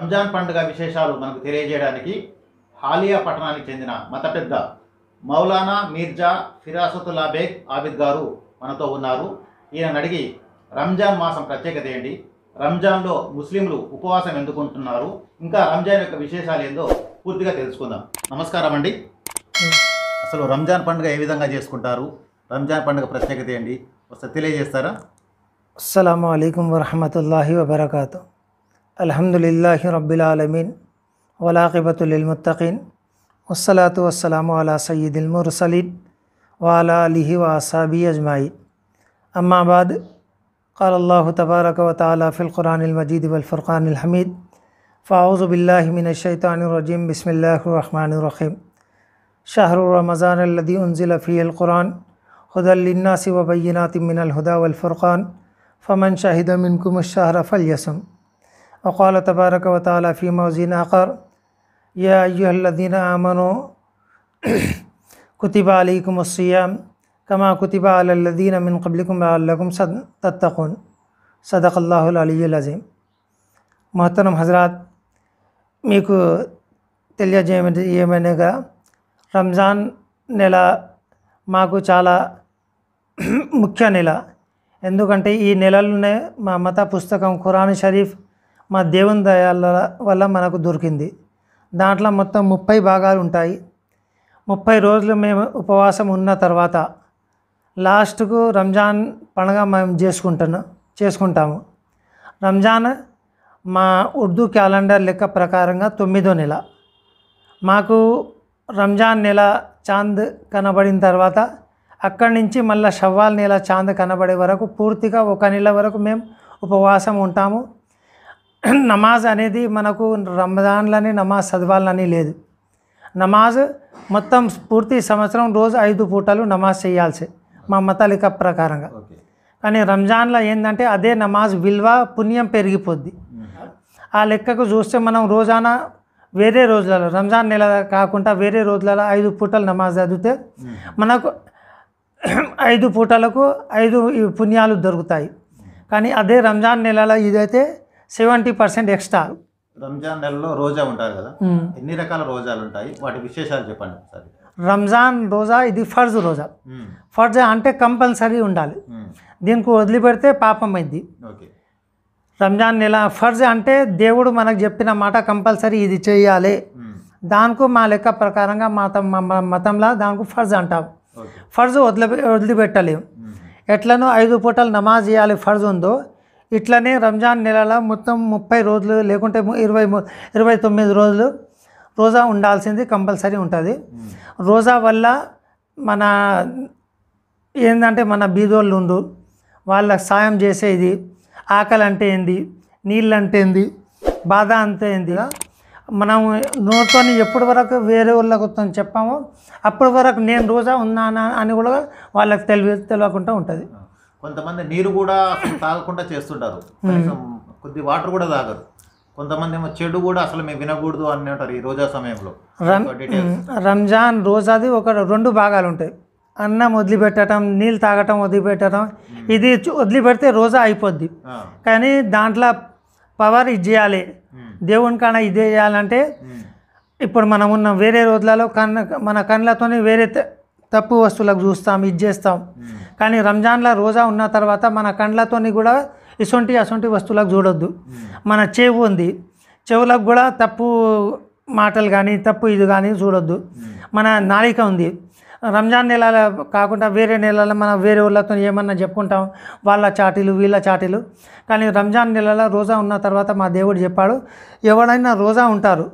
రంజాన్ పండుగ విశేషాలు మనకు తెలియజేయడానికి హాలియా పట్టణానికి చెందిన మత పెద్ద మౌలానా మీర్జా ఫిరాసతుల్లా బేగ్ ఆబిద్ గారు మనతో ఉన్నారు. ఈయన అడిగి రంజాన్ మాసం ప్రత్యేకత ఏంటి? రంజాన్లో ముస్లింలు ఉపవాసం ఎందుకుంటున్నారు? ఇంకా రంజాన్ యొక్క విశేషాలు ఏందో పూర్తిగా తెలుసుకుందాం. నమస్కారం అండి. అసలు రంజాన్ పండుగ ఏ విధంగా చేసుకుంటారు? రంజాన్ పండుగ ప్రత్యేకత ఏంటి? ఒకసారి తెలియజేస్తారా? అస్సలం అయికం వరహమూల వబర్కాతు. الحمد لله رب العالمين والعاقبة للمتقين والصلاة والسلام على سيد المرسلين وعلى آله وأصحابه أجمعين أما بعد قال الله تبارك وتعالى في القرآن المجيد والفرقان الحميد فأعوذ بالله من الشيطان الرجيم بسم الله الرحمن الرحيم شهر رمضان الذي أنزل فيه القرآن هدى للناس وبينات من الهدى والفرقان فمن شهد منكم الشهر فليصم. وقال تبارك وتعالى في موزين آخر يا أيها الذين آمنوا كتب عليكم الصيام كما كتب على الذين من قبلكم لعلكم صد- تتقون صدق الله العلي العظيم మొహతరం హజరాత్ మీకు తెలియజేయమని ఏమనగా రంజాన్ నెల మాకు చాలా ముఖ్య నెల ఎందుకంటే ఈ నెలలోనే మా మత పుస్తకం ఖురాన్ షరీఫ్ మా దేవుని దయాల వల్ల మనకు దొరికింది. దాంట్లో మొత్తం ముప్పై భాగాలు ఉంటాయి. ముప్పై రోజులు మేము ఉపవాసం ఉన్న తర్వాత లాస్ట్కు రంజాన్ పండుగ మేము చేసుకుంటాను చేసుకుంటాము. రంజాన్ మా ఉర్దూ క్యాలెండర్ లెక్క ప్రకారంగా తొమ్మిదో నెల. మాకు రంజాన్ నెల చాంద్ కనబడిన తర్వాత అక్కడి నుంచి మళ్ళీ షవ్వాల్ నెల చాంద్ కనబడే వరకు పూర్తిగా ఒక నెల వరకు మేము ఉపవాసం ఉంటాము. నమాజ్ అనేది మనకు రంజాన్లని నమాజ్ చదవాలని లేదు. నమాజ్ మొత్తం పూర్తి సంవత్సరం రోజు ఐదు పూటలు నమాజ్ చేయాల్సి మా మతాలిక ప్రకారంగా. కానీ రంజాన్లో ఏంటంటే అదే నమాజ్ విలువ పుణ్యం పెరిగిపోద్ది. ఆ లెక్కకు చూస్తే మనం రోజానా వేరే రోజులలో రంజాన్ నెల కాకుండా వేరే రోజులలో ఐదు పూటలు నమాజ్ చదివితే మనకు ఐదు పూటలకు ఐదు పుణ్యాలు దొరుకుతాయి. కానీ అదే రంజాన్ నెలలో ఇదైతే సెవెంటీ పర్సెంట్ ఎక్స్ట్రా. రంజాన్ నెలలో రోజా ఉంటారు కదా? ఎన్ని రకాల రోజాలు ఉంటాయి? వాటి విశేషాలు చెప్పండి ఒకసారి. రంజాన్ రోజా ఇది ఫర్జ్ రోజా. ఫర్జ్ అంటే కంపల్సరీ ఉండాలి. దీనికి వదిలిపెడితే పాపం అయింది. ఓకే. రంజాన్ నెల ఫర్జ్ అంటే దేవుడు మనకు చెప్పిన మాట కంపల్సరీ ఇది చేయాలి. దానికి మా లెక్క ప్రకారంగా మతం మతంలో దానికి ఫర్జ్ అంటాం. ఫర్జ్ వదిలి వదిలిపెట్టలేము. ఎట్లనో ఐదు పూటలు నమాజ్ చేయాలి ఫర్జ్ ఉందో ఇట్లనే రంజాన్ నెలలో మొత్తం ముప్పై రోజులు లేకుంటే ఇరవై ఇరవై తొమ్మిది రోజులు రోజా ఉండాల్సింది కంపల్సరీ ఉంటుంది. రోజా వల్ల మన ఏంటంటే మన బీదోళ్ళు ఉండు వాళ్ళకి సాయం చేసేది ఆకలి అంటే ఏంది నీళ్ళు అంటే ఏంది బాధ అంటే ఏంది మనం నోటితోని ఎప్పటి వరకు వేరే వాళ్ళకు చెప్పామో అప్పటి వరకు నేను రోజా ఉన్నానా అని కూడా వాళ్ళకి తెలియ తెలియకుండా ఉంటుంది. కొంతమంది నీరు కూడా తాగకుండా చేస్తుంటారు. కనీసం కొద్ది వాటర్ కూడా తాగరు. కొంతమంది ఏమో చెడు కూడా అసలు మేము వినకూడదు అని అంటారు ఈ రోజా సమయంలో. రంజాన్ రోజాది ఒక రెండు భాగాలు ఉంటాయి. అన్నం వదిలిపెట్టడం నీళ్ళు తాగటం వదిలిపెట్టడం. ఇది వదిలిపెడితే రోజా అయిపోద్ది. కానీ దాంట్లో పవర్ ఇది చేయాలి. దేవుని కాడ ఇదే చేయాలంటే. ఇప్పుడు మనం ఉన్న వేరే రోజులలో కన్న మన కళ్ళతోనే వేరే తప్పు వస్తువులకు చూస్తాం ఇది చేస్తాం. కానీ రంజాన్లో రోజా ఉన్న తర్వాత మన కండ్లతోని కూడా ఇసొంటి అసొంటి వస్తువులకు చూడొద్దు. మన చెవు ఉంది. చెవులకు కూడా తప్పు మాటలు కానీ తప్పు ఇది కానీ చూడొద్దు. మన నాలిక ఉంది. రంజాన్ నెలల కాకుండా వేరే నెలల మనం వేరే ఊళ్ళతో ఏమన్నా చెప్పుకుంటాం వాళ్ళ చాటీలు వీళ్ళ చాటీలు. కానీ రంజాన్ నెలలో రోజా ఉన్న తర్వాత మా దేవుడు చెప్పాడు ఎవడైనా రోజా ఉంటారు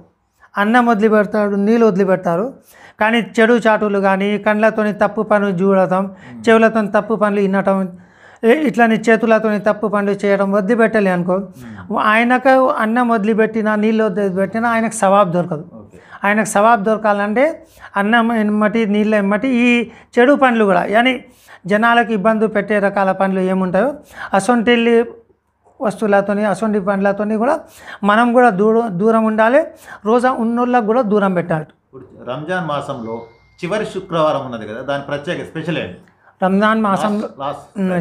అన్నం వదిలిపెడతాడు నీళ్ళు వదిలిపెడతారు. కానీ చెడు చాటులు కానీ కండ్లతోని తప్పు పనులు చూడటం చెవులతో తప్పు పనులు వినటం ఇట్లని చేతులతోని తప్పు పనులు చేయడం వదిలిపెట్టలే అనుకో. ఆయనకు అన్నం వదిలిపెట్టినా నీళ్ళు వదిలిపెట్టినా ఆయనకు సవాబు దొరకదు. ఆయనకు సవాబు దొరకాలంటే అన్నం ఎమ్మటి నీళ్ళ ఎమ్మటి ఈ చెడు పనులు కూడా యాని జనాలకు ఇబ్బంది పెట్టే రకాల పనులు ఏముంటాయో అసొంటి వస్తువులతోని అసొంటి పనులతోని కూడా మనం కూడా దూరం దూరం ఉండాలి. రోజా ఉన్నోళ్ళకి కూడా దూరం పెట్టాలి. రంజాన్ మాసంలో చివరి శుక్రవారం ఉన్నది కదా దాని ప్రత్యేక స్పెషల్ ఏంటి? రంజాన్ మాసం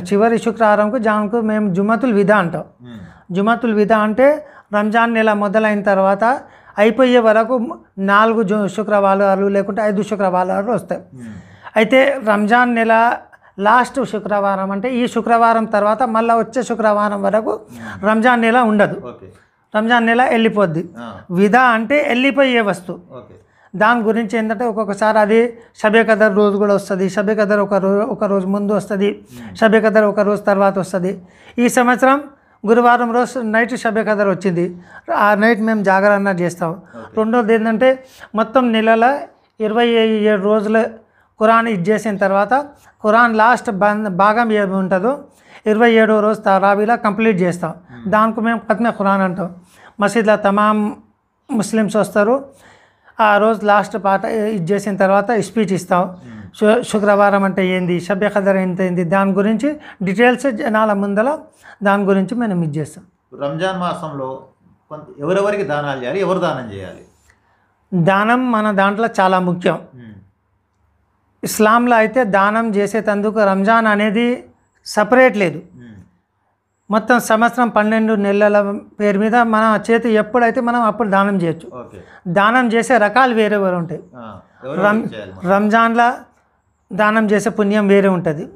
చివరి శుక్రవారంకు జాన్కు మేము జుమతుల్ విదా అంటాం. జుమతుల్ విదా అంటే రంజాన్ నెల మొదలైన తర్వాత అయిపోయే వరకు నాలుగు జు శుక్రవారాలు లేకుంటే ఐదు శుక్రవారాలు వస్తాయి. అయితే రంజాన్ నెల లాస్ట్ శుక్రవారం అంటే ఈ శుక్రవారం తర్వాత మళ్ళీ వచ్చే శుక్రవారం వరకు రంజాన్ నెల ఉండదు. ఓకే. రంజాన్ నెల వెళ్ళిపోద్ది. విదా అంటే వెళ్ళిపోయే వస్తువు. దాని గురించి ఏంటంటే ఒక్కొక్కసారి అది షబే కదర్ రోజు కూడా వస్తుంది. షబే కదర్ ఒక రోజు ఒక రోజు ముందు వస్తుంది. షబే కదర్ ఒక రోజు తర్వాత వస్తుంది. ఈ సంవత్సరం గురువారం రోజు నైట్ షబే కదర్ వచ్చింది. ఆ నైట్ మేము జాగరణ చేస్తాం. రెండోది ఏంటంటే మొత్తం నెలల ఇరవై ఏడు రోజుల ఖురాన్ ఇచ్చేసిన తర్వాత ఖురాన్ లాస్ట్ భాగం ఏమి ఉంటుందో ఇరవై ఏడో రోజు తరాబీలా కంప్లీట్ చేస్తాం. దానికి మేము ఖత్మే ఖురాన్ అంటాం. మసీద్లో తమాం ముస్లిమ్స్ వస్తారు. ఆ రోజు లాస్ట్ పాట ఇది చేసిన తర్వాత స్పీచ్ ఇస్తాం శుక్రవారం అంటే ఏంది షబ్బే ఖదర్ ఎంత ఏంది దాని గురించి డీటెయిల్స్ జనాల ముందల దాని గురించి మనం ఇది చేస్తాం రంజాన్ మాసంలో కొంత ఎవరెవరికి దానాలు చేయాలి ఎవరు దానం చేయాలి దానం మన దాంట్లో చాలా ముఖ్యం. ఇస్లాంలో అయితే దానం చేసేటందుకు రంజాన్ అనేది సపరేట్ లేదు. మొత్తం సంవత్సరం పన్నెండు నెలల పేరు మీద మన చేతి ఎప్పుడైతే మనం అప్పుడు దానం చేయొచ్చు. దానం చేసే రకాలు వేరే వేరే ఉంటాయి? రంజాన్లో దానం చేసే పుణ్యం వేరే ఉంటుంది.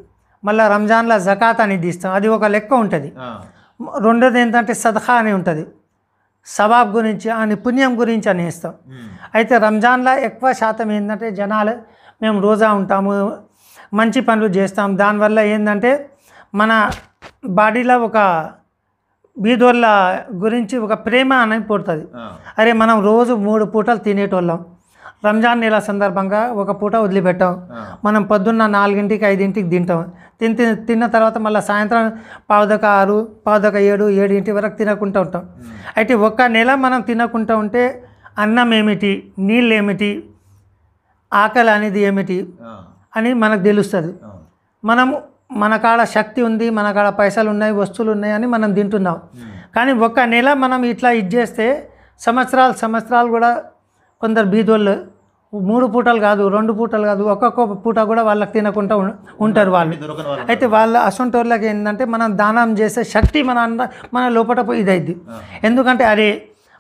మళ్ళీ రంజాన్లో జకాత్ అనేది ఇస్తాం. అది ఒక లెక్క ఉంటుంది. రెండోది ఏంటంటే సదఖా అని ఉంటుంది. సవాబ్ గురించి అని పుణ్యం గురించి అని ఇస్తాం. అయితే రంజాన్లో ఎక్కువ శాతం ఏంటంటే జనాలు మేము రోజా ఉంటాము మంచి పనులు చేస్తాం. దానివల్ల ఏంటంటే మన బాడీలో ఒక బీదోళ్ళ గురించి ఒక ప్రేమ అనేది పుడుతుంది. అరే మనం రోజు మూడు పూటలు తినేటోళ్ళం. రంజాన్ నెల సందర్భంగా ఒక పూట వదిలిపెట్టాం. మనం పొద్దున్న నాలుగింటికి ఐదింటికి తింటాం. తిని తిని తిన్న తర్వాత మళ్ళీ సాయంత్రం పావుదక ఆరు పావుదక ఏడు ఏడింటి వరకు తినకుంటూ ఉంటాం. అయితే ఒక్క నెల మనం తినకుంటూ ఉంటే అన్నం ఏమిటి నీళ్ళు ఏమిటి ఆకలి అనేది ఏమిటి అని మనకు తెలుస్తుంది. అవును. మనం కాడ శక్తి ఉంది మన కాడ పైసలు ఉన్నాయి వస్తువులు ఉన్నాయి అని మనం తింటున్నాం. కానీ ఒక్క నెల మనం ఇట్లా ఇది చేస్తే సంవత్సరాలు సంవత్సరాలు కూడా కొందరు బీదోళ్ళు మూడు పూటలు కాదు రెండు పూటలు కాదు ఒక్కొక్క పూట కూడా వాళ్ళకి తినకుండా ఉంటారు వాళ్ళు అయితే వాళ్ళ అసొంటోళ్ళకి ఏంటంటే మనం దానం చేసే శక్తి మన అన్న మన లోపల ఇదైద్ది ఎందుకంటే అరే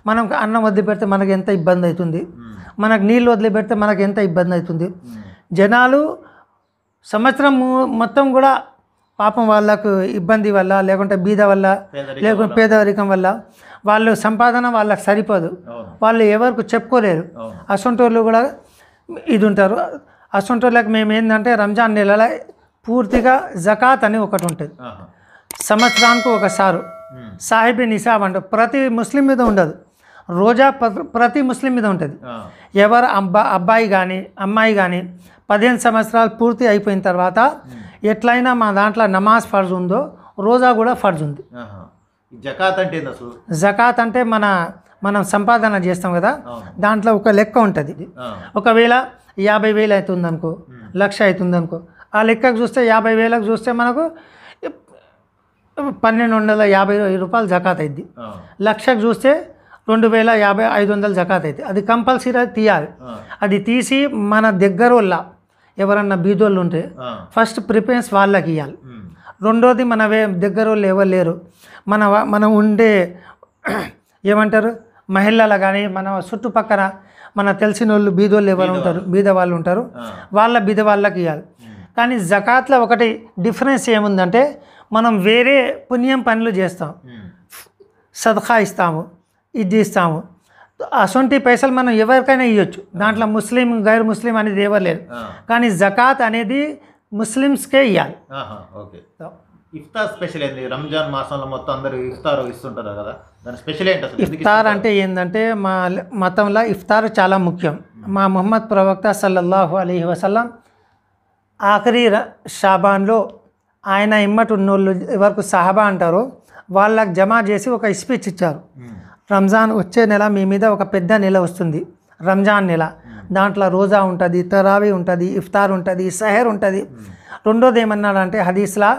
మనం అన్నం వదిలిపెడితే మనకు ఎంత ఇబ్బంది అవుతుంది. మనకు నీళ్ళు వదిలిపెడితే మనకు ఎంత ఇబ్బంది అవుతుంది. జనాలు సంవత్సరం మొత్తం కూడా పాపం వాళ్ళకు ఇబ్బంది వల్ల లేకుంటే బీద వల్ల లేకుంటే పేదరికం వల్ల వాళ్ళు సంపాదన వాళ్ళకి సరిపోదు. వాళ్ళు ఎవరికి చెప్పుకోలేరు. అసొంటోళ్ళు కూడా ఇది ఉంటారు. అసొంటోళ్ళకి మేము ఏంటంటే రంజాన్ నెలలో పూర్తిగా జకాత్ అని ఒకటి ఉంటుంది. సంవత్సరానికి ఒకసారి. సాహిబి నిసాబ్ అంటారు. ప్రతి ముస్లిం మీద ఉండదు. రోజా ప్ర- ప్రతి ముస్లిం మీద ఉంటుంది. ఎవరు అబ్బా అబ్బాయి కానీ అమ్మాయి కానీ పదిహేను సంవత్సరాలు పూర్తి అయిపోయిన తర్వాత ఎట్లయినా మా దాంట్లో నమాజ్ ఫర్జ్ ఉందో రోజా కూడా ఫర్జ్ ఉంది. జకాత్ అంటే జకాత్ అంటే మన మనం సంపాదన చేస్తాం కదా దాంట్లో ఒక లెక్క ఉంటుంది. ఒకవేళ యాభై వేలు అవుతుంది అనుకో లక్ష అవుతుంది అనుకో ఆ లెక్కకు చూస్తే యాభై వేలకు చూస్తే మనకు పన్నెండు వందల యాభై రూపాయలు జకాత్ అయింది లక్షకు చూస్తే రెండు వేల యాభై ఐదు వందలు జకాత్ అయితే. అది కంపల్సరీ తీయాలి. అది తీసి మన దగ్గర వాళ్ళ ఎవరన్నా బీదోళ్ళు ఉంటే ఫస్ట్ ప్రిఫరెన్స్ వాళ్ళకి ఇవ్వాలి. రెండోది మన వే దగ్గర వాళ్ళు ఎవరు లేరు. మన మనం ఉండే ఏమంటారు? మహిళలు కానీ మన చుట్టుపక్కల మన తెలిసిన వాళ్ళు బీదోళ్ళు ఎవరు ఉంటారు? బీద వాళ్ళు ఉంటారు వాళ్ళ బీద వాళ్ళకి ఇవ్వాలి కానీ జకాత్లో ఒకటి డిఫరెన్స్ ఏముందంటే మనం వేరే పుణ్యం పనులు చేస్తాం. సదఖా ఇస్తాము. ఇది ఇస్తాము అసొంటి పైసలు మనం ఎవరికైనా ఇవ్వచ్చు దాంట్లో ముస్లిం గైర్ ముస్లిం అనేది ఎవరు ఆ, కానీ జకాత్ అనేది ముస్లిమ్స్కే ఇవ్వాలి ఓకే. ఇఫ్తార్ స్పెషల్ ఏంది? రంజాన్ మాసంలో మొత్తం అందరూ ఇఫ్తార్ ఇస్తుంటారు కదా? దాని స్పెషల్ ఏంటి అసలు? ఇఫ్తార్ అంటే ఏంటంటే మా మతంలో ఇఫ్తార్ చాలా ముఖ్యం. మా ముహమ్మద్ ప్రవక్త సల్లల్లాహు అలీ వసల్లం ఆఖరి షాబాన్లో ఆయన ఇమ్మటి ఉన్నోళ్ళు ఎవరికి సహాబా అంటారో వాళ్ళకి జమా చేసి ఒక స్పీచ్ ఇచ్చారు. రంజాన్ వచ్చే నెల మీ మీద ఒక పెద్ద నెల వస్తుంది రంజాన్ నెల దాంట్లో రోజా ఉంటుంది తరావీ ఉంటుంది ఇఫ్తార్ ఉంటుంది సహర్ ఉంటుంది రెండోది ఏమన్నాడంటే హదీస్లా.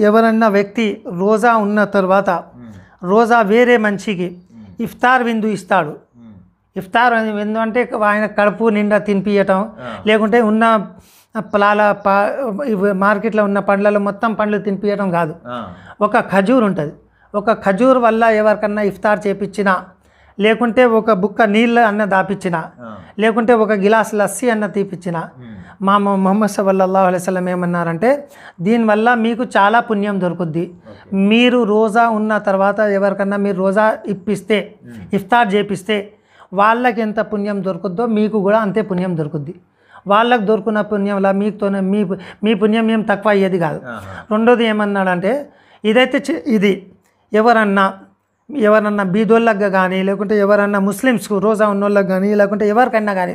ఎవరన్నా వ్యక్తి రోజా ఉన్న తర్వాత. రోజా వేరే మనిషికి ఇఫ్తార్ విందు ఇస్తాడు. ఇఫ్తార్ విందు అంటే ఆయన కడుపు నిండా తినిపియటం ఆ. లేకుంటే ఉన్న పొలాల మార్కెట్లో ఉన్న పండ్లలో మొత్తం పండ్లు తినిపియటం కాదు ఒక ఖజూర్ ఉంటుంది ఒక ఖజూర్ వల్ల ఎవరికన్నా ఇఫ్తార్ చేపించినా లేకుంటే ఒక బుక్క నీళ్ళు అన్న దాపించినా. లేకుంటే ఒక గిలాస్ లస్సీ అన్న తీపిచ్చినా. మా మొహమ్మద్ సల్లల్లాహు అలైహి వసల్లం ఏమన్నారంటే దీనివల్ల మీకు చాలా పుణ్యం దొరుకుద్ది మీరు రోజా ఉన్న తర్వాత ఎవరికన్నా మీరు రోజా ఇప్పిస్తే ఇఫ్తార్ చేపిస్తే వాళ్ళకి ఎంత పుణ్యం దొరుకుద్దో మీకు కూడా అంతే పుణ్యం దొరుకుద్ది వాళ్ళకి దొరుకున్న పుణ్యంలా మీతోనే మీ మీ పుణ్యం ఏం తక్కువ అయ్యేది కాదు. రెండోది ఏమన్నాడంటే ఇదైతే ఇది ఎవరన్నా ఎవరన్నా బీదోళ్ళకి కానీ లేకుంటే ఎవరన్నా ముస్లిమ్స్కు రోజా ఉన్నోళ్ళకి కానీ లేకుంటే ఎవరికైనా కానీ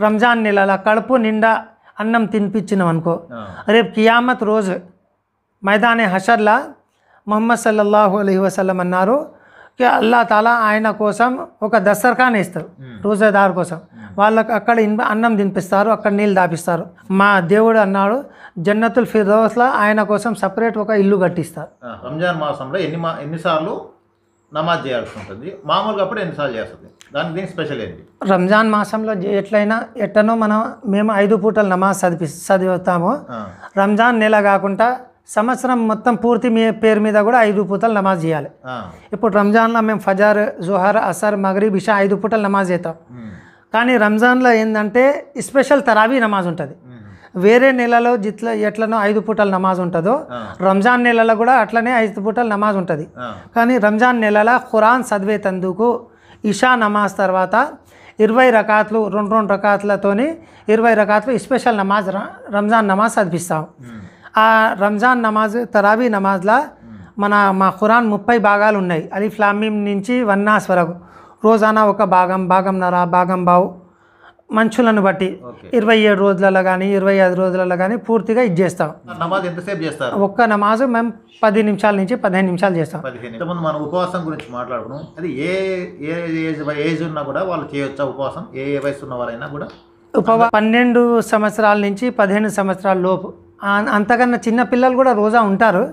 రంజాన్ నెలల కడుపు నిండా అన్నం తినిపించినాం అనుకో ఆ. రేపు కియామత్ రోజు మైదానే హషర్లా మొహమ్మద్ సల్లల్లాహు అలైహి వసల్లం అన్నారు అల్లా తాలా ఆయన కోసం ఒక దస్తర్ఖాన్ ఇస్తారు రోజాదారు కోసం. వాళ్ళకి అక్కడ ఇన్- అన్నం తినిపిస్తారు అక్కడ నీళ్ళు దాపిస్తారు. మా దేవుడు అన్నాడు జన్నతుల్ ఫిర్దౌస్లో ఆయన కోసం సపరేట్ ఒక ఇల్లు కట్టిస్తారు. రంజాన్ మాసంలో ఎన్ని మా ఎన్నిసార్లు నమాజ్ చేయాల్సి ఉంటుంది? మామూలుగా అప్పుడు ఎన్నిసార్లు చేస్తుంది? దానికి దీనికి స్పెషల్ ఏంటి? రంజాన్ మాసంలో ఎట్లయినా ఎట్టనో మనం మేము ఐదు పూటలు నమాజ్ చదివి చదువుతాము. ఆ. రంజాన్ నెల కాకుండా సంవత్సరం మొత్తం పూర్తి మీ పేరు మీద కూడా ఐదు పూటలు నమాజ్ చేయాలి. ఇప్పుడు రంజాన్లో మేము ఫజర్ జుహర్ అసర్ మగరీబ్ ఇషా ఐదు పూటలు నమాజ్ చేస్తాం. కానీ రంజాన్లో ఏంటంటే స్పెషల్ తరావీ నమాజ్ ఉంటుంది. వేరే నెలలో జిట్ల ఎట్లనో ఐదు పూటల నమాజ్ ఉంటుందో. రంజాన్ నెలలో కూడా అట్లనే ఐదు పూటల నమాజ్ ఉంటుంది. కానీ రంజాన్ నెలల ఖురాన్ చదివేతందుకు ఇషా నమాజ్ తర్వాత ఇరవై రకాతులు రెండు రెండు రకాతులతోని ఇరవై రకాతులు స్పెషల్ నమాజ్ రంజాన్ నమాజ్ చదివిస్తాం. ఆ రంజాన్ నమాజ్ తరావీ నమాజ్లా మన మా ఖురాన్ ముప్పై భాగాలు ఉన్నాయి అలిఫ్ లామీం నుంచి వన్నాస్ వరకు. రోజానా ఒక భాగం భాగంన్నర భాగం బావు. మంచులను బట్టి ఇరవై ఏడు రోజులలో కానీ ఇరవై ఐదు రోజులలో కానీ పూర్తిగా ఇది చేస్తాం. నమాజ్ ఎంతసేపు చేస్తారు? ఒక్క నమాజు మేము పది నిమిషాల నుంచి పదిహేను నిమిషాలు చేస్తాం. ఇంతకుముందు మనం ఉపవాసం గురించి మాట్లాడుకున్నాం. అది ఏ ఏ ఏజ్ ఏజ్ ఉన్నా కూడా వాళ్ళు చేయొచ్చా ఉపవాసం? ఏ ఏ వయసు ఉన్న వాళ్ళైనా కూడా? ఉపవా పన్నెండు సంవత్సరాల నుంచి పదిహేను సంవత్సరాల లోపు. అంతకన్నా చిన్న పిల్లలు కూడా రోజా ఉంటారు.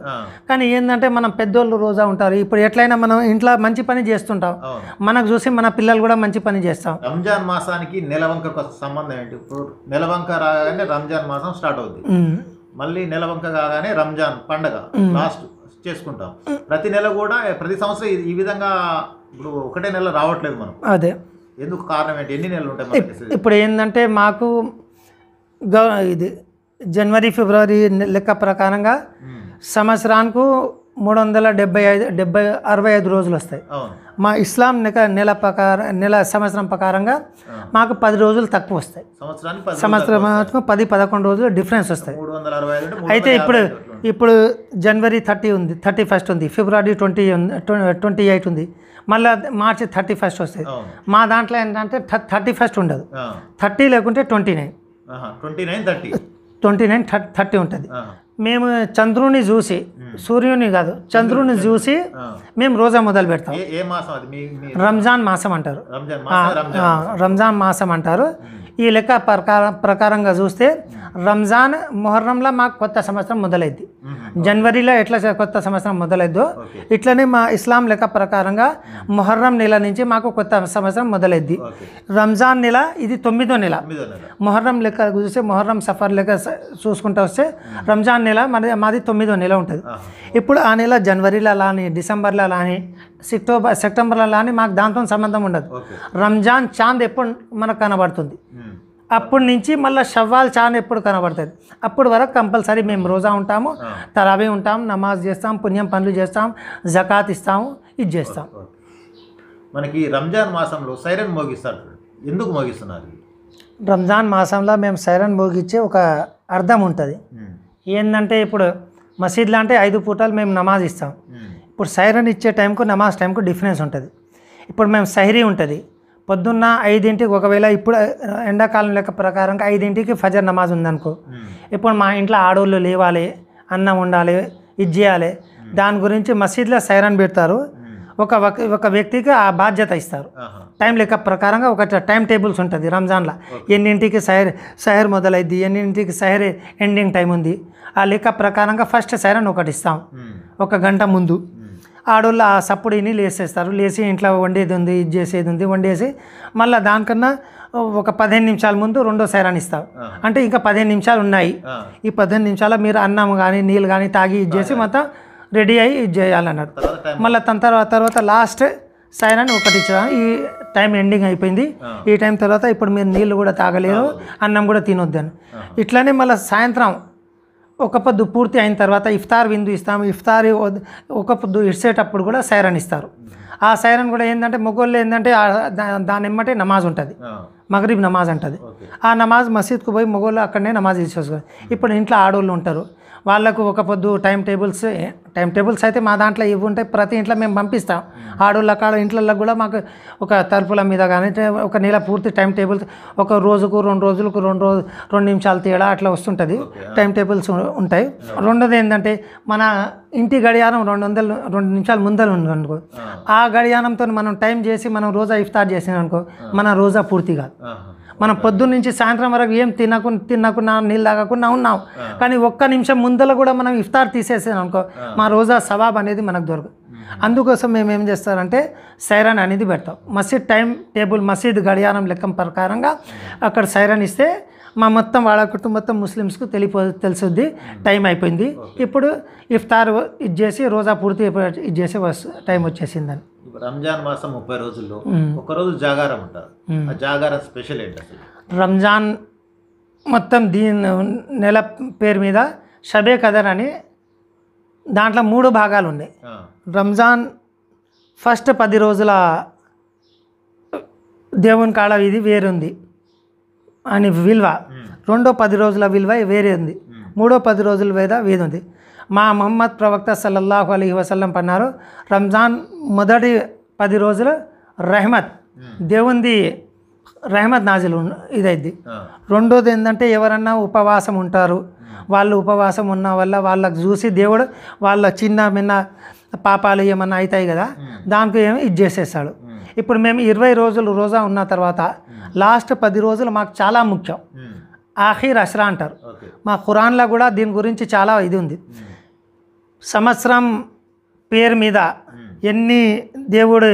కానీ ఏంటంటే మనం పెద్దోళ్ళు రోజా ఉంటారు. ఇప్పుడు ఎట్లయినా మనం ఇంట్లో మంచి పని చేస్తుంటాం. మనకు చూసి మన పిల్లలు కూడా మంచి పని చేస్తాం. రంజాన్ మాసానికి నెలవంకకు సంబంధం ఏంటి? ఇప్పుడు నెలవంక రాగానే రంజాన్ మాసం స్టార్ట్ అవుద్ది. ఉమ్. మళ్ళీ నెలవంక కాగానే రంజాన్ పండగ లాస్ట్ చేసుకుంటాం. ప్రతి నెల కూడా ప్రతి సంవత్సరం ఈ- విధంగా ఇప్పుడు ఒకటే నెల రావట్లేదు మనం. అదే. ఎందుకు కారణం ఏంటి? ఎన్ని నెలలు ఉంటాయి ఇప్పుడు ఏంటంటే మాకు గ ఇది జనవరి ఫిబ్రవరి లెక్క ప్రకారంగా సంవత్సరానికి మూడు వందల డెబ్బై ఐదు డెబ్బై అరవై ఐదు రోజులు వస్తాయి. మా ఇస్లాం నెల నెల ప్రకారం నెల సంవత్సరం ప్రకారంగా. మాకు పది రోజులు తక్కువ వస్తాయి. సంవత్సరం పది పదకొండు రోజులు డిఫరెన్స్ వస్తాయి. అయితే ఇప్పుడు. ఇప్పుడు జనవరి థర్టీ ఉంది థర్టీ ఫస్ట్ ఉంది ఫిబ్రవరి ట్వంటీ ఉంది ట్వంటీ ఎయిట్ ఉంది. మళ్ళీ మార్చి థర్టీ ఫస్ట్ వస్తుంది మా దాంట్లో ఏంటంటే థర్టీ ఫస్ట్ ఉండదు. థర్టీ లేకుంటే twenty nine. Twenty nine thirty. Twenty nine thirty ఉంటుంది. ఆ, మేము చంద్రుని చూసి సూర్యుని కాదు చంద్రుని చూసి. మేము రోజా మొదలు పెడతాం. రంజాన్ మాసం అంటారు. రంజాన్ మాసం అంటారు. ఈ లెక్క ప్రకారం ప్రకారంగా చూస్తే రంజాన్ మొహర్రంలో మాకు కొత్త సంవత్సరం మొదలైద్ది. జనవరిలో ఎట్లా కొత్త సంవత్సరం మొదలైద్దో ఇట్లనే మా ఇస్లాం లెక్క ప్రకారంగా మొహర్రం నెల నుంచి మాకు కొత్త సంవత్సరం మొదలైద్ది. రంజాన్ నెల ఇది తొమ్మిదో నెల. మొహర్రం లెక్క చూస్తే మొహర్రం సఫర్ లెక్క చూసుకుంటూ వస్తే రంజాన్ నెల మాది మాది తొమ్మిదో నెల ఉంటుంది. ఇప్పుడు ఆ నెల జనవరిలో అలా అని డిసెంబర్లో అలా అని సెప్టోబర్ సెప్టెంబర్లో అని మాకు దాంతో సంబంధం ఉండదు రంజాన్ చాంద్ ఎప్పుడు మనకు కనబడుతుంది. అప్పటి నుంచి మళ్ళీ షవ్వాల్ చాంద్ ఎప్పుడు కనబడుతుంది అప్పటి వరకు కంపల్సరీ మేము రోజా ఉంటాము. తరాబీ ఉంటాం నమాజ్ చేస్తాం పుణ్యం పనులు చేస్తాం జకాత్ ఇస్తాము ఇది చేస్తాం. మనకి రంజాన్ మాసంలో సైరన్ మోగిస్తారు. ఎందుకు మోగిస్తున్నారు? రంజాన్ మాసంలో మేము సైరన్ భోగిచ్చే ఒక అర్థం ఉంటుంది. ఏంటంటే ఇప్పుడు మసీద్లో అంటే ఐదు పూటలు మేము నమాజ్ ఇస్తాం. ఇప్పుడు సైరన్ ఇచ్చే టైంకు నమాజ్ టైంకు డిఫరెన్స్ ఉంటుంది. ఇప్పుడు మేము సహరీ ఉంటుంది. పొద్దున్న ఐదింటికి ఒకవేళ ఇప్పుడు ఎండాకాలం లెక్క ప్రకారంగా ఐదింటికి ఫజర్ నమాజ్ ఉందనుకో. మ్మ్. ఇప్పుడు మా ఇంట్లో ఆడోళ్ళు లేవాలి అన్నం ఉండాలి ఇది చేయాలి. దాని గురించి మసీద్లో సైరన్ పెడతారు. మ్మ్. ఒక ఒక వ్యక్తికి ఆ బాధ్యత ఇస్తారు. టైం లెక్క ప్రకారంగా ఒక టైం టేబుల్స్ ఉంటుంది రంజాన్లో. ఎన్నింటికి సైర్ సైర్ మొదలైద్ది ఎన్నింటికి సైర్ ఎండింగ్ టైం ఉంది. ఆ లెక్క ప్రకారంగా ఫస్ట్ సైరన్ ఒకటి ఇస్తాం. ఒక గంట ముందు. ఆడోళ్ళు ఆ సప్పుడు ఇని లేసేస్తారు. లేచి ఇంట్లో వండేది ఉంది ఇది చేసేది ఉంది వండేసి మళ్ళీ దానికన్నా ఒక పదిహేను నిమిషాల ముందు రెండో సైరాన్ ఇస్తాం. ఆహా. అంటే ఇంకా పదిహేను నిమిషాలు ఉన్నాయి. ఈ పదిహేను నిమిషాల మీరు అన్నం కానీ నీళ్ళు కానీ తాగి ఇది చేసి మొత్తం రెడీ అయ్యి ఇది టైం మళ్ళీ తన తర్వాత తర్వాత లాస్ట్ సైరన్ ఒకటి ఇచ్చా. ఈ టైం ఎండింగ్ అయిపోయింది. ఈ టైం తర్వాత ఇప్పుడు మీరు నీళ్ళు కూడా తాగలేరు అన్నం కూడా తినొద్దని. ఇట్లానే మళ్ళీ సాయంత్రం ఒక పొద్దు పూర్తి అయిన తర్వాత ఇఫ్తార్ విందు ఇస్తాము. ఇఫ్తార్ ఒక పొద్దు ఇడిసేటప్పుడు కూడా సైరన్ ఇస్తారు. ఆ సైరన్ కూడా ఏంటంటే మొగోళ్ళు ఏంటంటే దాని ఎమ్మటే నమాజ్ ఉంటుంది. మగరీబ్ నమాజ్ అంటది. ఆ నమాజ్ మసీద్కు పోయి మొగోళ్ళు అక్కడనే నమాజ్ తీసేసుకోవాలి ఇప్పుడు ఇంట్లో ఆడోళ్ళు ఉంటారు. వాళ్ళకు ఒక పొద్దు టైం టేబుల్స్ టైం టేబుల్స్ అయితే మా దాంట్లో ఇవి ఉంటాయి. ప్రతి ఇంట్లో మేము పంపిస్తాం. ఆడోళ్ళ కాడ ఇంట్లలో కూడా మాకు ఒక తలుపుల మీద కానీ ఒక నెల పూర్తి టైం టేబుల్స్ ఒక రోజుకు రెండు రోజులకు రెండు రోజు రెండు నిమిషాలు తేడా అట్లా వస్తుంటుంది. టైం టేబుల్స్ ఉంటాయి. రెండోది ఏంటంటే మన ఇంటి గడియారం రెండు వందలు రెండు నిమిషాలు ముందర ఉంది అనుకో. ఆ. గడియారంతో మనం టైం చేసి మనం రోజా ఇఫ్తార్ చేసినాం అనుకో మన రోజా పూర్తి కాదు. మనం పొద్దున్న నుంచి సాయంత్రం వరకు ఏం తినకు తినకుండా నీళ్ళు తాగకుండా ఉన్నాం. కానీ ఒక్క నిమిషం ముందర కూడా మనం ఇఫ్తార్ తీసేసాం అనుకో మా రోజా సవాబ్ అనేది మనకు దొరకదు అందుకోసం మేము ఏం చేస్తారంటే సైరన్ అనేది పెడతాం. మసీద్ టైం టేబుల్ మసీద్ గడియారం లెక్కం ప్రకారంగా అక్కడ సైరన్ ఇస్తే మా మొత్తం వాళ్ళ కుటుంబం మొత్తం ముస్లిమ్స్కు తెలిపో తెలుసుద్ది. టైం అయిపోయింది. ఇప్పుడు ఇఫ్తార్ ఇది చేసి రోజా పూర్తి ఇది చేసి టైం వచ్చేసిందని రంజాన్ మాసం ముప్పై రోజుల్లో ఒక రోజు జాగారం ఉంటారు ఆ జాగారం స్పెషల్ ఏంటి అసలు? రంజాన్ మొత్తం దీని నెల పేరు మీద షబే కదర్ అని దాంట్లో మూడు భాగాలు ఉన్నాయి. రంజాన్ ఫస్ట్ పది రోజుల దేవుని కాడ ఇది వేరుంది. అని విలువ. రెండో పది రోజుల విలువ వేరే ఉంది. మూడో పది రోజుల వేద వేది ఉంది. మా మహమ్మద్ ప్రవక్త సల్లల్లాహు అలీ వసల్లం అన్నారు రంజాన్ మొదటి పది రోజులు రెహమత్ దేవుంది రెహమత్ నాజిల్ ఇదైద్ది. రెండోది ఏంటంటే ఎవరన్నా ఉపవాసం ఉంటారు వాళ్ళు ఉపవాసం ఉన్న వల్ల వాళ్ళకి చూసి దేవుడు వాళ్ళ చిన్న మిన్న పాపాలు ఏమన్నా అవుతాయి కదా దానికి ఏమి ఇది చేసేస్తాడు. ఇప్పుడు మేము ఇరవై రోజులు రోజా ఉన్న తర్వాత లాస్ట్ పది రోజులు మాకు చాలా ముఖ్యం. ఉమ్, ఆఖీర్ అష్రా అంటారు. మా ఖురాన్లో కూడా దీని గురించి చాలా ఇది ఉంది. సంవత్సరం పేరు మీద ఎన్ని దేవుడు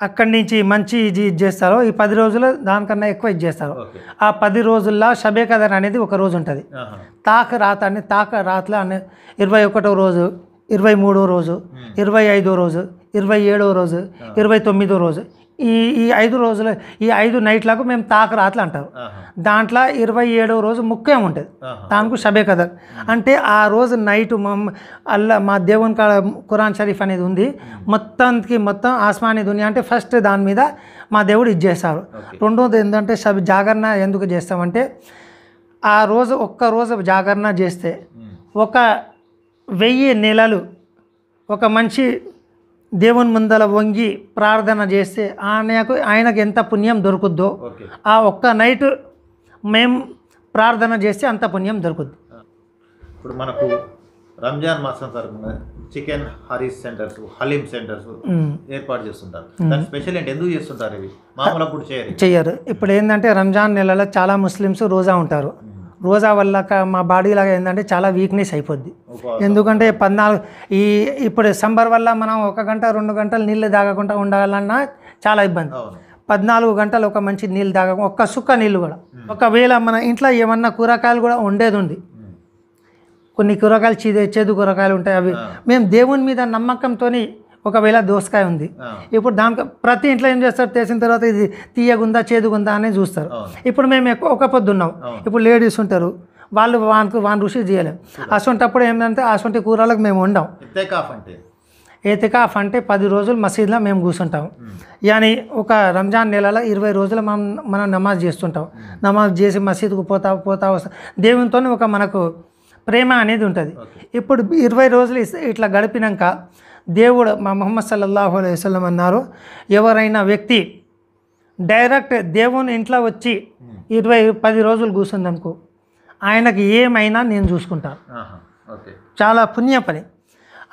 అక్కడి నుంచి మంచి ఇది ఇది చేస్తారో ఈ పది రోజులు దానికన్నా ఎక్కువ ఇది చేస్తారు. ఆ పది రోజుల్లో షబే కదర్ అనేది ఒక రోజు ఉంటుంది. తాక రాత అని తాక రాతలో అనే ఇరవై ఒకటో రోజు ఇరవై మూడో రోజు ఇరవై ఐదో రోజు ఇరవై ఏడో రోజు ఇరవై తొమ్మిదో రోజు. ఈ ఈ ఐదు రోజులు ఈ ఐదు నైట్లకు మేము తాక రాతలు అంటారు. దాంట్లో ఇరవై ఏడో రోజు ముఖ్యం ఉంటుంది. దానికి షబే కదర్ అంటే ఆ రోజు నైట్ మా అల్లా మా దేవుని కాడ ఖురాన్ షరీఫ్ అనేది ఉంది. మొత్తానికి మొత్తం ఆస్మానీ దునియా అంటే ఫస్ట్ దాని మీద మా దేవుడు ఇది చేస్తారు రెండోది ఏంటంటే షబ్ జాగరణ ఎందుకు చేస్తామంటే ఆ రోజు ఒక్క రోజు జాగరణ చేస్తే ఒక వెయ్యి నెలలు ఒక మంచి దేవుని ముందల వంగి ప్రార్థన చేస్తే ఆయనకు ఆయనకు ఎంత పుణ్యం దొరుకుద్దో ఆ ఒక్క నైట్ మేము ప్రార్థన చేస్తే అంత పుణ్యం దొరుకుద్ది. ఇప్పుడు మనకు రంజాన్ మాసం తరపున chicken harees centres haleem centres. ఏర్పాటు చేస్తుంటారు. దాని స్పెషల్ ఏంటి? ఎందుకు చేస్తుంటారు ఇవి? మామూలు అప్పుడు చేయరు. ఇవి. చెయ్యరు ఇప్పుడు ఏంటంటే రంజాన్ నెలలో చాలా ముస్లిమ్స్ రోజా ఉంటారు. రోజా వల్ల మా బాడీ లాగా ఏంటంటే చాలా వీక్నెస్ అయిపోద్ది. ఎందుకంటే పద్నాలుగు ఈ ఇప్పుడు సంబర్ వల్ల మనం ఒక గంట రెండు గంటలు నీళ్ళు తాగకుండా ఉండాలన్నా చాలా ఇబ్బంది. పద్నాలుగు గంటలు ఒక మంచి నీళ్ళు తాగ ఒక్క సుక్క నీళ్ళు కూడా. ఒకవేళ మన ఇంట్లో ఏమన్నా కూరగాయలు కూడా ఉండేది ఉంది. కొన్ని కూరగాయలు చీదే చేదు కూరగాయలు ఉంటాయి అవి. మేము దేవుని మీద నమ్మకంతో ఒకవేళ దోసకాయ ఉంది. ఇప్పుడు దానికి ప్రతి ఇంట్లో ఏం చేస్తారు? చేసిన తర్వాత ఇది తీయగుందా చేదుగుందా అని చూస్తారు. ఇప్పుడు మేము ఎక్కువ ఒక పొద్దున్నాం ఇప్పుడు లేడీస్ ఉంటారు. వాళ్ళు వానికి వాని రుచి చేయలేము అసొంటప్పుడు ఏంటంటే అసొంటి కూరలకు మేము వండాం. అంటే? ఏతికాఫ్ అంటే పది రోజులు మసీద్లో మేము కూర్చుంటాం. యాని ఒక రంజాన్ నెలలో ఇరవై రోజులు మనం మనం నమాజ్ చేస్తుంటాం. నమాజ్ చేసి మసీద్కు పోతా పోతా వస్తా దేవునితో ఒక మనకు ప్రేమ అనేది ఉంటుంది. ఇప్పుడు ఇరవై రోజులు ఇట్లా గడిపినాక దేవుడు మా మొహమ్మద్ సల్లల్లాహు అలైహి వసల్లం అన్నారు ఎవరైనా వ్యక్తి డైరెక్ట్ దేవుని ఇంట్లో వచ్చి ఇరవై పది రోజులు కూర్చుందనుకో ఆయనకి ఏమైనా నేను చూసుకుంటాను చాలా పుణ్య పని.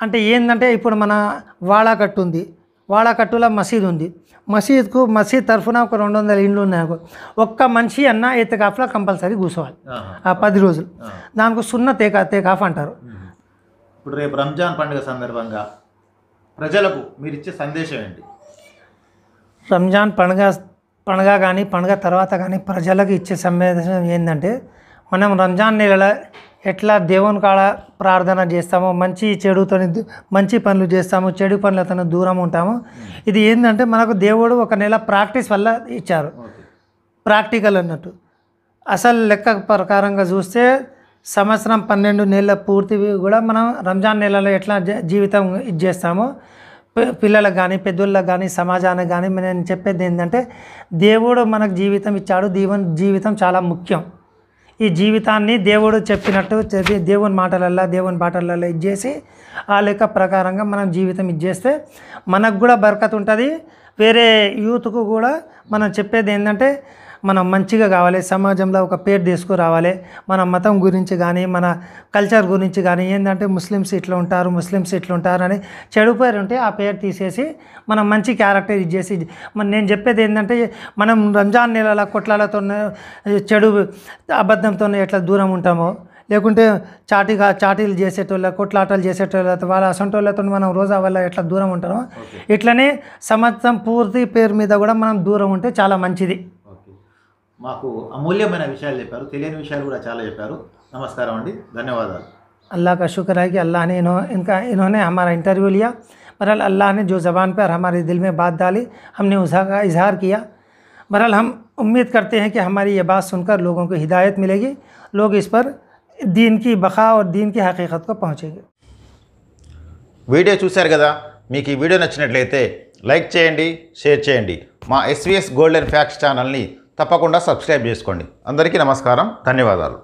అంటే ఏంటంటే ఇప్పుడు మన వాడాకట్టు ఉంది వాడాకట్టులో మసీద్ ఉంది. మసీద్కు మసీద్ తరఫున ఒక రెండు వందల ఇండ్లు ఉన్నాయి అనుకో. ఒక్క మనిషి అన్న ఎత్తకాఫ్లో కంపల్సరీ కూర్చోవాలి. ఆ పది రోజులు. దానికి సున్న తేకా తేకాఫ్ అంటారు. ఇప్పుడు రేపు రంజాన్ పండుగ సందర్భంగా ప్రజలకు మీరు ఇచ్చే సందేశం ఏంటి? రంజాన్ పండుగ పండుగ కానీ పండుగ తర్వాత కానీ ప్రజలకు ఇచ్చే సందేశం ఏంటంటే మనం రంజాన్ నెలలో ఎట్లా దేవుని కాడ ప్రార్థన చేస్తామో మంచి చెడుతో మంచి పనులు చేస్తాము చెడు పనులతో దూరం ఉంటాము ఇది ఏంటంటే మనకు దేవుడు ఒక నెల ప్రాక్టీస్ వల్ల ఇచ్చారు. ప్రాక్టికల్ అన్నట్టు. అసలు లెక్క ప్రకారంగా చూస్తే సంవత్సరం పన్నెండు నెలల పూర్తి కూడా మనం రంజాన్ నెలలో ఎట్లా జ- జీవితం ఇది చేస్తామో పిల్లలకు కానీ పెద్దోళ్ళకి కానీ సమాజానికి కానీ నేను చెప్పేది ఏంటంటే దేవుడు మనకు జీవితం ఇచ్చాడు దీవన్ జీవితం చాలా ముఖ్యం. ఈ జీవితాన్ని దేవుడు చెప్పినట్టు దేవుని మాటలల్లో దేవుని పాటలల్లో ఇచ్చేసి ఆ లెక్క ప్రకారంగా మనం జీవితం ఇచ్చేస్తే మనకు కూడా బరకత్ ఉంటుంది వేరే యూత్కు కూడా మనం చెప్పేది ఏంటంటే మనం మంచిగా కావాలి సమాజంలో ఒక పేరు తీసుకురావాలి. మన మతం గురించి కానీ మన కల్చర్ గురించి కానీ ఏంటంటే ముస్లిమ్స్ ఇట్లా ఉంటారు ముస్లిమ్స్ ఇట్లా ఉంటారు అని చెడు పేరు ఉంటే ఆ పేరు తీసేసి మనం మంచి క్యారెక్టర్ ఇచ్చేసి మన నేను చెప్పేది ఏంటంటే మనం రంజాన్ నెలల కొట్లాలతో చెడు అబద్ధంతో ఎట్లా దూరం ఉంటామో లేకుంటే చాటిగా చాటీలు చేసేటోళ్ళ కొట్లాటలు చేసేటోళ్ళ వాళ్ళ అసంటోళ్ళతో మనం రోజా వల్ల ఎట్లా దూరం ఉంటామో ఇట్లనే సంవత్సరం పూర్తి పేరు మీద కూడా మనం దూరం ఉంటే చాలా మంచిది. మాకు అమూల్యమైన విషయాలు చెప్పారు తెలియని విషయాలు కూడా చాలా చెప్పారు నమస్కారం అండి ధన్యవాదాలు अल्लाह का शुक्र है कि अल्लाह ने इन्हों इनका इन्होंने हमारा इंटरव्यू लिया बहरहाल अल्लाह ने जो ज़बान पर हमारे दिल में बात डाली हमने उसका इजहार किया बहरहाल हम उम्मीद करते हैं कि हमारी ये बात सुनकर लोगों को हिदायत मिलेगी लोग इस पर दीन की बखा और दीन की हकीकत को पहुँचेंगे వీడియో చూశారు కదా మీకు ఈ వీడియో నచ్చినట్లయితే లైక్ చేయండి షేర్ చేయండి మా ఎస్విఎస్ గోల్డెన్ ఫ్యాక్స్ ఛానల్ని తప్పకుండా సబ్స్క్రైబ్ చేసుకోండి. అందరికీ నమస్కారం. ధన్యవాదాలు.